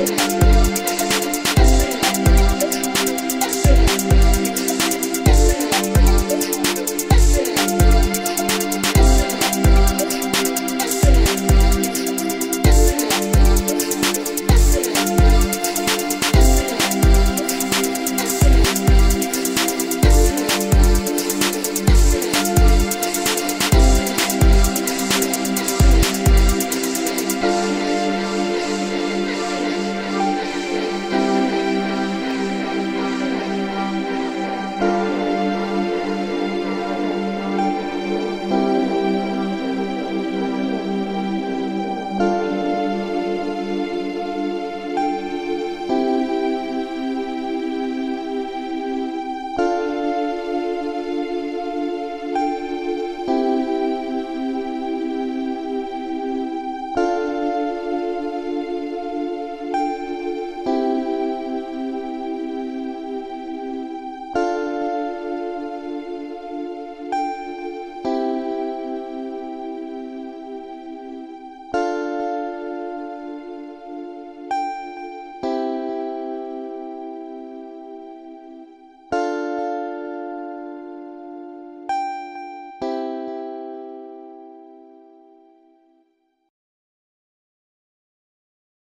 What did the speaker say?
Yeah.